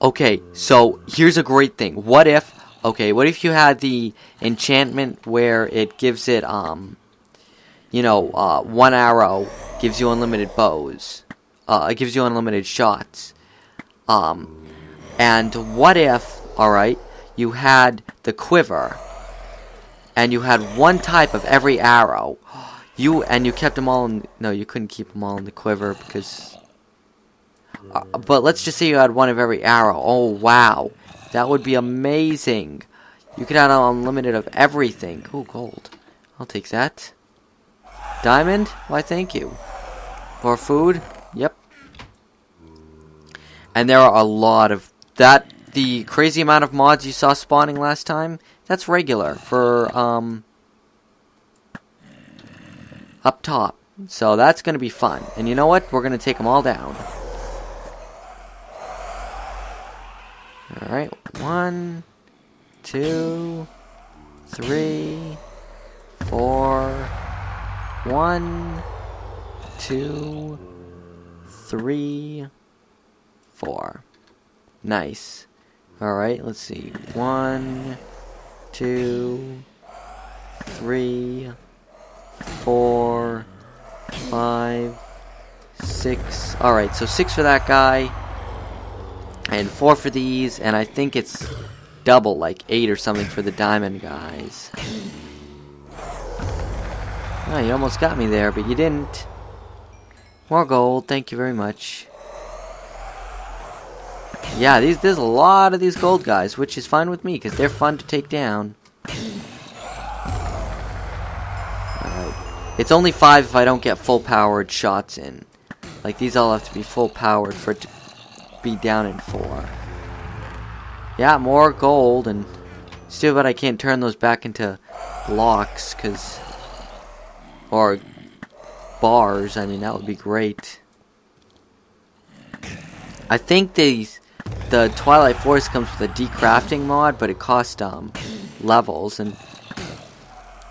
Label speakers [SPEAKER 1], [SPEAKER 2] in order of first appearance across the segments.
[SPEAKER 1] Okay, so here's a great thing. What if, okay, what if you had the enchantment where it gives it, um, you know, uh, one arrow gives you unlimited bows. Uh, it gives you unlimited shots. Um, and what if, alright, you had the quiver, and you had one type of every arrow, you, and you kept them all in, no, you couldn't keep them all in the quiver because uh, but let's just say you had one of every arrow. Oh, wow. That would be amazing. You could have unlimited of everything. Oh, gold. I'll take that. Diamond? Why, thank you. For food? Yep. And there are a lot of... That, the crazy amount of mobs you saw spawning last time, that's regular for, um... Up top. So that's going to be fun. And you know what? We're going to take them all down. Alright, one, two, three, four, one, two, three, four. Nice. Alright, let's see. One, two, three, four, five, six. Alright, so six for that guy and four for these, and I think it's double, like eight or something for the diamond guys. Oh, you almost got me there, but you didn't. More gold, thank you very much. Yeah, these there's a lot of these gold guys, which is fine with me, because they're fun to take down. Alright. It's only five if I don't get full powered shots in. Like, these all have to be full powered for it to be down in four. Yeah, more gold, and still but I can't turn those back into blocks, because... Or bars, I mean, that would be great. I think these the Twilight Forest comes with a decrafting mod, but it costs um levels and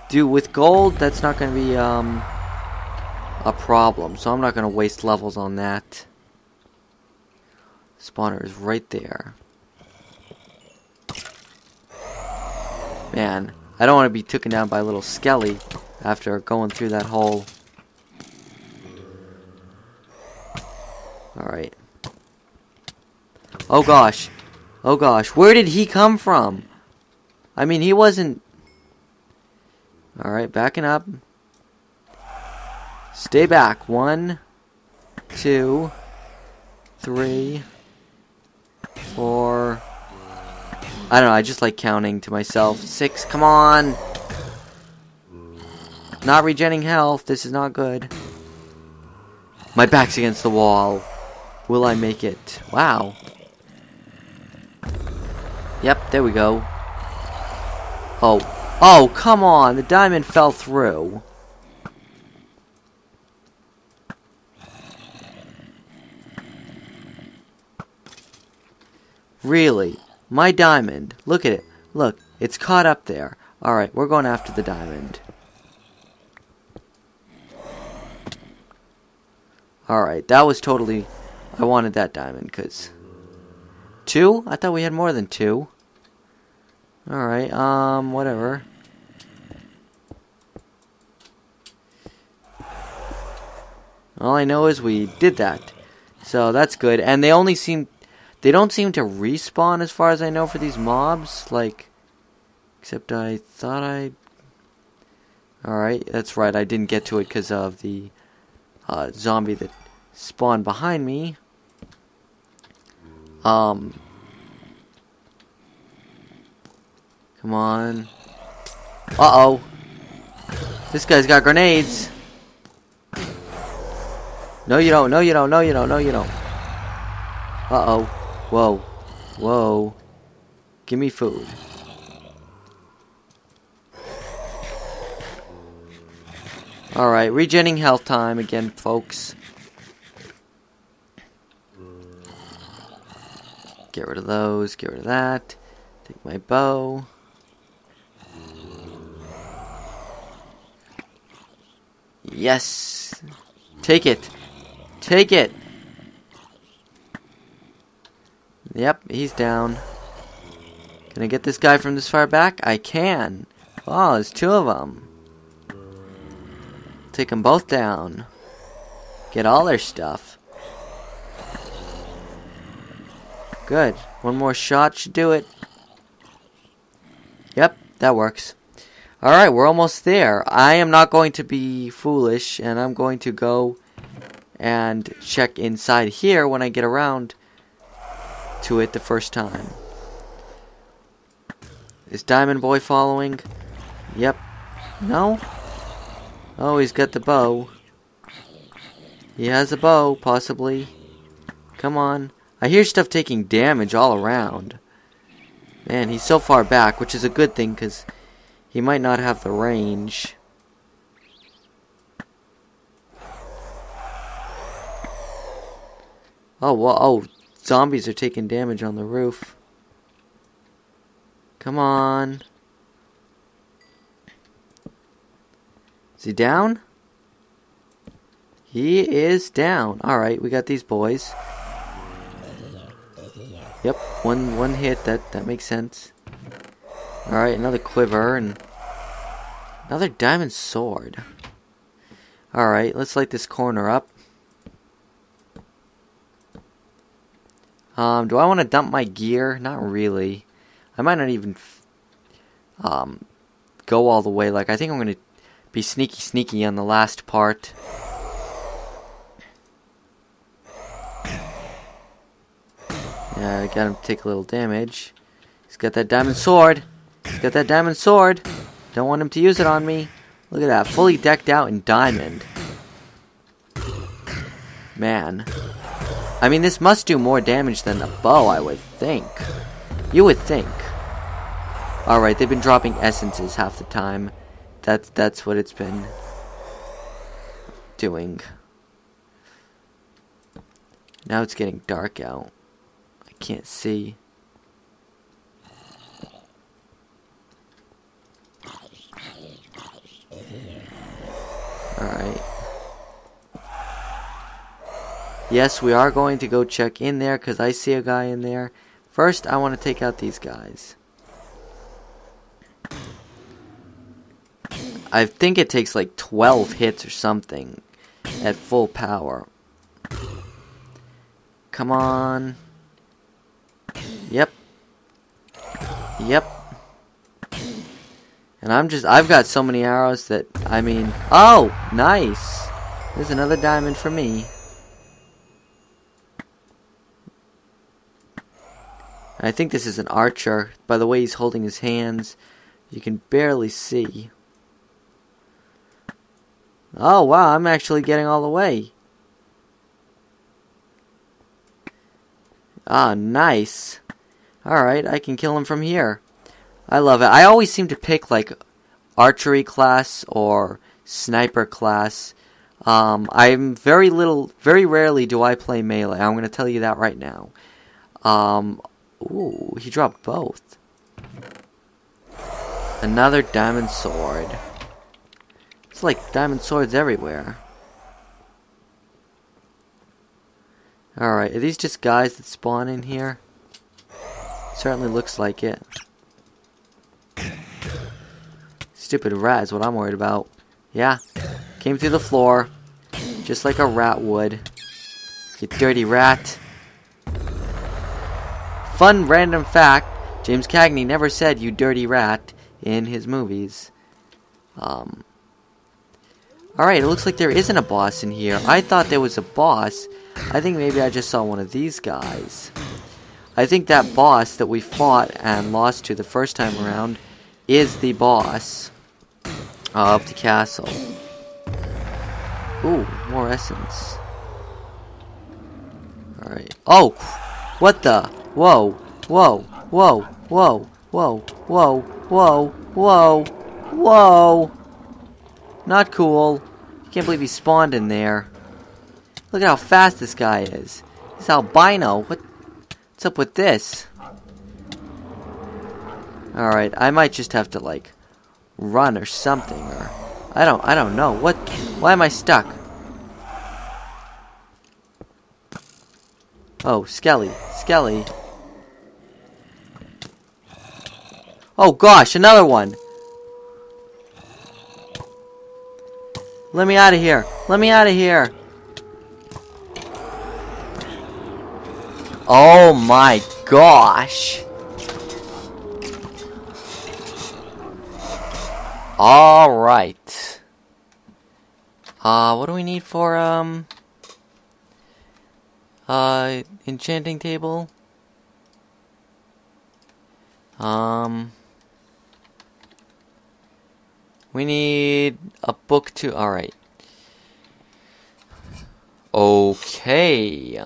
[SPEAKER 1] dude with gold that's not gonna be um a problem, so I'm not gonna waste levels on that. Spawner is right there. Man, I don't want to be taken down by a little skelly after going through that hole. Alright. Oh gosh. Oh gosh. Where did he come from? I mean, he wasn't... Alright, backing up. Stay back. One, two, three, four. I don't know, I just like counting to myself. Six, come on! Not regenning health, this is not good. My back's against the wall. Will I make it? Wow. Yep, there we go. Oh. Oh, come on! The diamond fell through. Really? My diamond. Look at it. Look, it's caught up there. Alright, we're going after the diamond. Alright, that was totally... I wanted that diamond, because... Two? I thought we had more than two. Alright, um, whatever. All I know is we did that. So that's good. And they only seem they don't seem to respawn as far as I know for these mobs. Like, except I thought I... Alright, that's right. I didn't get to it because of the uh, zombie that spawned behind me. Um... Come on. Uh-oh. This guy's got grenades. No, you don't. No, you don't. No, you don't. No, you don't. Uh-oh. Whoa. Whoa. Give me food. Alright, regenning health time again, folks. Get rid of those, get rid of that. Take my bow. Yes! Take it! Take it! Yep, he's down. Can I get this guy from this far back? I can. Oh, there's two of them. Take them both down. Get all their stuff. Good. One more shot should do it. Yep, that works. Alright, we're almost there. I am not going to be foolish, and I'm going to go and check inside here when I get around to it the first time. Is Diamond Boy following? Yep. No? Oh, he's got the bow. He has a bow, possibly. Come on. I hear stuff taking damage all around. Man, he's so far back, which is a good thing, because he might not have the range. Oh, well, oh, zombies are taking damage on the roof. Come on. Is he down? He is down. Alright, we got these boys. Yep, one one hit, that, that makes sense. Alright, another quiver and another diamond sword. Alright, let's light this corner up. Um, do I want to dump my gear? Not really. I might not even um, go all the way. Like, I think I'm going to be sneaky sneaky on the last part. Yeah, I got him take a little damage. He's got that diamond sword. He's got that diamond sword. Don't want him to use it on me. Look at that, fully decked out in diamond. Man. I mean, this must do more damage than a bow, I would think. You would think. Alright, they've been dropping essences half the time. That's, that's what it's been doing. Now it's getting dark out. I can't see. Alright. Yes, we are going to go check in there because I see a guy in there. First, I want to take out these guys. I think it takes like 12 hits or something at full power. Come on. Yep. Yep. And I'm just, I've got so many arrows that, I mean, oh, nice. There's another diamond for me. I think this is an archer. By the way he's holding his hands, you can barely see. Oh, wow, I'm actually getting all the way. Ah, nice. Alright, I can kill him from here. I love it. I always seem to pick, like, archery class or sniper class. Um, I'm very little, very rarely do I play melee. I'm going to tell you that right now. Um, Ooh, he dropped both. Another diamond sword. It's like diamond swords everywhere. Alright, are these just guys that spawn in here? Certainly looks like it. Stupid rat is what I'm worried about. Yeah, came through the floor. Just like a rat would. You dirty rat. Fun random fact, James Cagney never said you dirty rat in his movies. Um, Alright, it looks like there isn't a boss in here. I thought there was a boss. I think maybe I just saw one of these guys. I think that boss that we fought and lost to the first time around is the boss of the castle. Ooh, more essence. Alright. Oh! What the? Whoa, whoa, whoa, whoa, whoa, whoa, whoa, whoa, whoa. Not cool. Can't believe he spawned in there. Look at how fast this guy is. He's albino. What? What's up with this? Alright, I might just have to, like, run or something, or... I don't, I don't know. What? Why am I stuck? Oh, Skelly. Skelly. Oh gosh, another one. Let me out of here. Let me out of here. Oh my gosh. Alright. Uh, what do we need for, um... Uh, enchanting table? Um... We need a book to... Alright. Okay.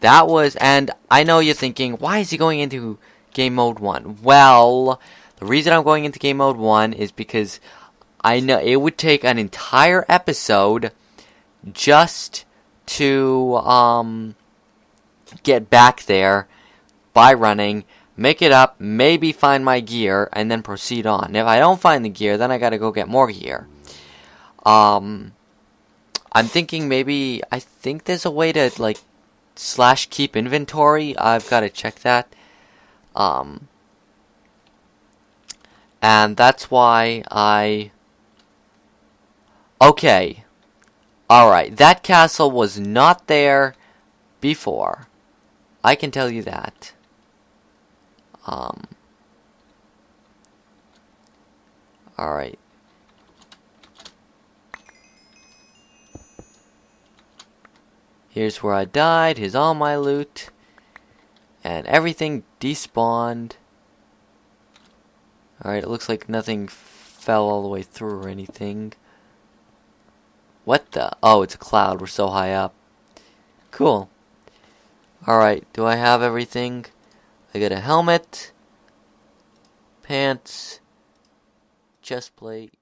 [SPEAKER 1] That was... And I know you're thinking, why is he going into game mode 1? Well... The reason I'm going into game mode 1 is because I know it would take an entire episode just to um, get back there by running, make it up, maybe find my gear, and then proceed on. If I don't find the gear, then I gotta go get more gear. Um, I'm thinking maybe, I think there's a way to, like, slash keep inventory. I've gotta check that. Um, and that's why I... Okay. Alright, that castle was not there before. I can tell you that. Um... Alright. Here's where I died. Here's all my loot. And everything despawned. Alright, it looks like nothing fell all the way through or anything. What the? Oh, it's a cloud. We're so high up. Cool. Alright, do I have everything? I got a helmet, pants, chest plate.